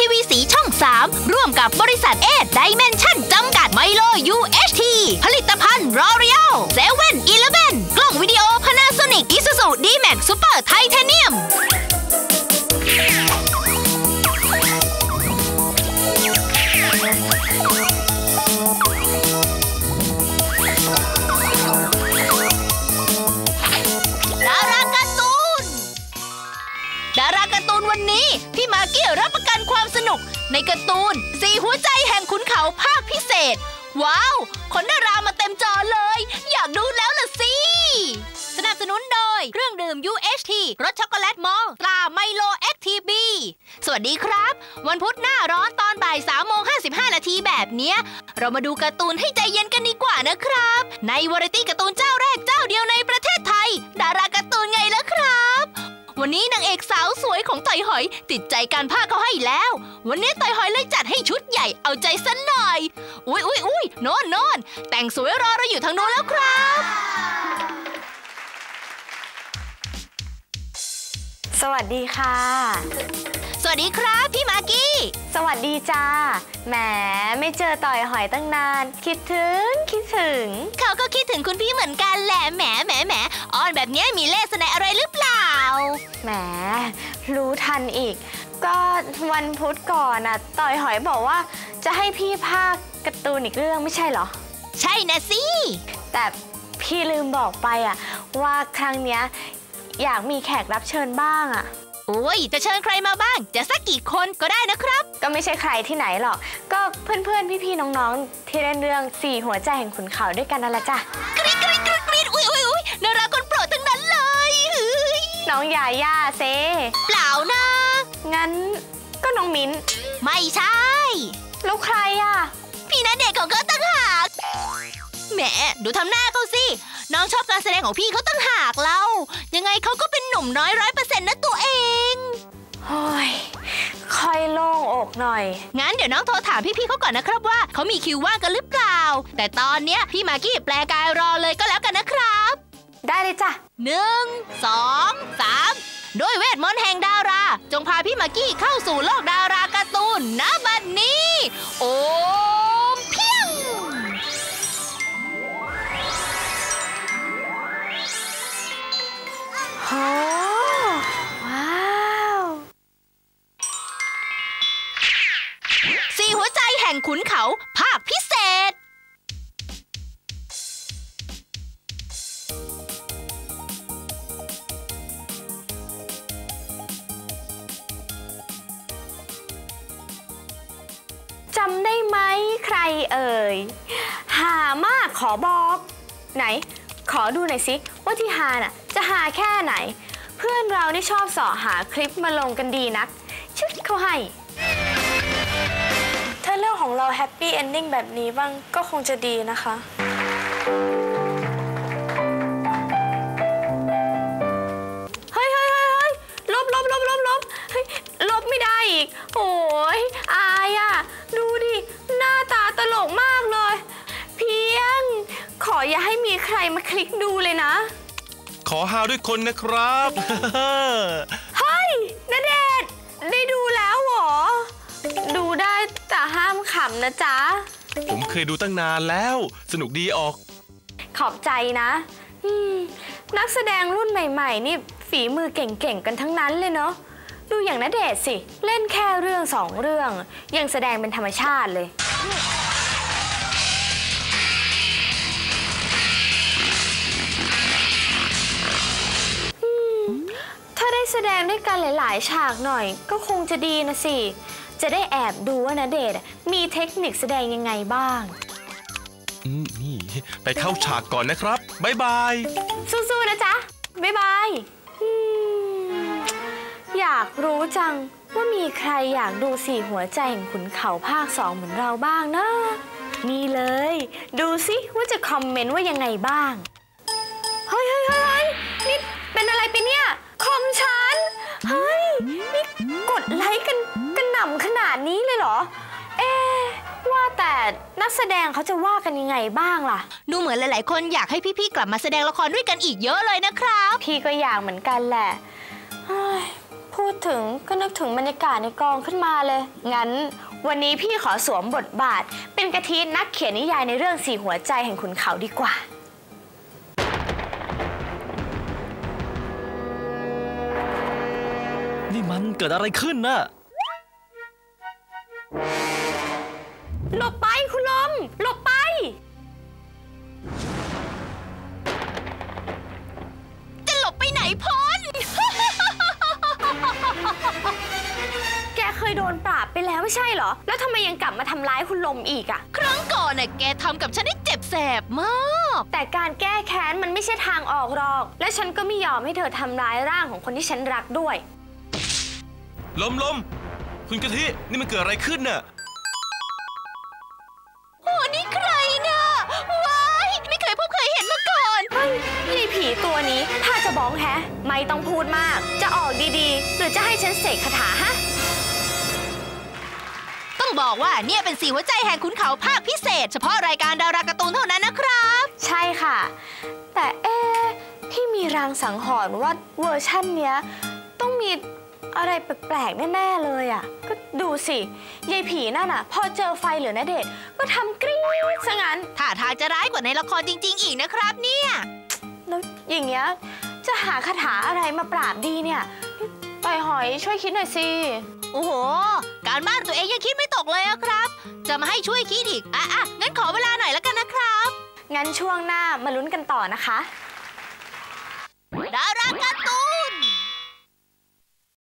ทีวีสีช่อง 3 ร่วมกับบริษัทเอดดิเมนชั่นจำกัดไมโล UHT ผลิตภัณฑ์ลอรีอัลเซเว่นอีเลฟเว่นกล้องวิดีโอพานาโซนิกอิซูซูดีแม็กซูเปอร์ไทเทเนียม นี้ พี่มาเกี้รับประกันความสนุก ในการ์ตูนสีหัวใจแห่งขุนเขาภาคพิเศษ ว้าวขนดารามาเต็มจอเลย อยากดูแล้วล่ะสิ สนับสนุนโดยเครื่องดื่ม UHT รสช็อกโกแลตมอลต์ตราไมโลแอคทีฟบีสวัสดีครับ วันพุธหน้าร้อนตอนบ่าย3โมง55นาทีแบบเนี้ย เรามาดูการ์ตูนให้ใจเย็นกันดีกว่านะครับ ในวาไรตี้การ์ตูนเจ้าแรกเจ้าเดียวในประ นนี้นางเอกสาวสวยของต่อยหอย ติดใจการภาคเขาให้แล้ว วันนี้ต่อยหอยเลยจัดให้ชุดใหญ่เอาใจสันหน่อย อุ้ยอุ้ยอุ้ยโน่นโน่นแต่งสวยรอเราอยู่ทางโน้นแล้วครับ สวัสดีค่ะ สวัสดีครับพี่มากกี้ สวัสดีจ้า แหมไม่เจอต่อยหอยตั้งนาน คิดถึงคิดถึง เขาก็คิดถึงคุณพี่เหมือนกันแหละแหมแหมแหมออนแบบเนี้ยมีเล่ห์แสดงอะไรหรือเปล่า แหมรู้ทันอีก ก็วันพุธก่อนน่ะ ต่อยหอยบอกว่าจะให้พี่ภาคการ์ตูนอีกเรื่องไม่ใช่เหรอ ใช่นะสิ แต่พี่ลืมบอกไปอะว่าครั้งเนี้ยอยากมีแขกรับเชิญบ้างอะ โอ้ยจะเชิญใครมาบ้าง จะสักกี่คนก็ได้นะครับ ก็ไม่ใช่ใครที่ไหนหรอก ก็เพื่อนๆ พี่ๆ น้องๆ ที่เล่นเรื่องสี่หัวใจแห่งขุนเขาด้วยกันนั่นแหละจ้ะกรี๊ดกรี๊ดกรี๊ดกรี๊ดอุ้ยอุ้ยอุ้ยดาราคนโปรดทั้งนั้นเลยเฮ้ยน้องยาย่าเซ เปล่านะ งั้นก็น้องมิ้น ไม่ใช่ แล้วใครอะ พี่ณเดชน์ของเขาตั้งหากแหมดูทำหน้าเขาสิ น้องชอบการแสดงของพี่เขาตั้งหากเล่ายังไงเขาก็เป็นหนุ่มน้อยร้อยเปอร์เซ็นต์นะตัวเอง โอ้ยค่อยโล่งอกหน่อย งั้นเดี๋ยวน้องโทรถามพี่ๆเขาก่อนนะครับว่าเขามีคิวว่างกันหรือเปล่า แต่ตอนเนี้ยพี่มากกี้แปลกายรอเลยก็แล้วกันนะครับ ได้เลยจ้ะหนึ่งสองสามด้วยเวทมนต์แห่งดารา จงพาพี่มากกี้เข้าสู่โลกดาราการ์ตูนณบั ขุนเขา ภาคพิเศษ จำได้ไหมใครเอ่ย หามากขอบอก ไหน ขอดูหน่อยสิ ว่าที่หาน่ะ จะหาแค่ไหน เพื่อนเรานี่ชอบเสอหาคลิปมาลงกันดีนัก ชุดเขาให้ ของเรา happy ending แบบนี้บ้างก็คงจะดีนะคะเฮ้ยเฮ้ยเฮ้ยลบลบลบลบลบเฮ้ยลบไม่ได้อีกโอ้ยอายอะ ดูดิ หน้าตาตลกมากเลย เพียง ขออย่าให้มีใครมาคลิกดูเลยนะ ขอฮาด้วยคนนะครับำนะจ๊ะ ผมเคยดูตั้งนานแล้ว สนุกดีออก ขอบใจนะอืมนักแสดงรุ่นใหม่ ๆ นี่ฝีมือเก่งๆ กันทั้งนั้นเลยเนาะดูอย่างณเดชน์สิ เล่นแค่เรื่องสองเรื่อง ยังแสดงเป็นธรรมชาติเลยอืมถ้าได้แสดงด้วยกันหลาย ๆ ฉากหน่อย ก็คงจะดีนะสิ จะได้แอบดูว่าณเดชน์อะมีเทคนิคแสดงยังไงบ้าง อืมนี่ ไปเข้าฉากก่อนนะครับบ๊ายบาย สู้ๆนะจ๊ะ บ๊ายบายอืมอยากรู้จังว่ามีใครอยากดูสี่หัวใจแห่งขุนเขาภาคสองเหมือนเราบ้างนะ นี่เลย ดูสิว่าจะคอมเมนต์ว่ายังไงบ้าง เฮ้ยเฮ้ยเฮ้ยเฮ้ยนี่เป็นอะไรไปเนี่ย คอมฉันำขนาดนี้เลยเหรอ เอ๊ะว่าแต่นักแสดงเขาจะว่ากันยังไงบ้างล่ะ ดูเหมือนหลาย ๆ คนอยากให้พี่ ๆ กลับมาแสดงละครด้วยกันอีกเยอะเลยนะครับ พี่ก็อยากเหมือนกันแหละเฮ้ยพูดถึงก็นึกถึงบรรยากาศในกองขึ้นมาเลย งั้นวันนี้พี่ขอสวมบทบาท เป็นกะทินักเขียนนิยายในเรื่องสี่หัวใจแห่งขุนเขาดีกว่านี่มันเกิดอะไรขึ้นน่ะ หลบไปคุณลม หลบไป จะหลบไปไหนพ้นแกเคยโดนปราบไปแล้วไม่ใช่เหรอ แล้วทำไมยังกลับมาทำร้ายคุณลมอีกอะครั้งก่อนน่ะแกทำกับฉันได้เจ็บแสบมาก แต่การแก้แค้นมันไม่ใช่ทางออกหรอก และฉันก็ไม่ยอมให้เธอทำร้ายร่างของคนที่ฉันรักด้วย ลมลม คุณกะทินี่มันเกิดอะไรขึ้นน่ะโอ้นี่ใครน่ะว้ายไม่เคยพบเคยเห็นมาก่อนเฮ้ยยายผีตัวนี้ถ้าจะบ้องแฮะ ไม่ต้องพูดมาก จะออกดีๆ หรือจะให้ฉันเสกคาถาฮะ ต้องบอกว่าเนี่ยเป็นสีหัวใจแห่งขุนเขาภาคพิเศษ เฉพาะรายการดาราการ์ตูนเท่านั้นนะครับ ใช่ค่ะ แต่เอ๊ะพี่มีรางสังหรณ์ว่าเวอร์ชั่นเนี้ยต้องมี อะไรแปลกๆแน่ๆเลยอะ ก็ดูสิยายผีนั่นอะ พอเจอไฟหรือนาเดชน์ก็ทำกรี๊ดซะงั้นถ้าทางจะร้ายกว่าในละครจริง ๆ อีกนะครับเนี่ยแล้วอย่างเงี้ยจะหาคาถาอะไรมาปราบดีเนี่ยต่อยหอยช่วยคิดหน่อยสิโอ้โห การบ้านตัวเองยังคิดไม่ตกเลยอะครับ จะมาให้ช่วยคิดอีกอะอะงั้นขอเวลาหน่อยแล้วกันนะครับ งั้นช่วงหน้ามาลุ้นกันต่อนะคะดาราการ์ตู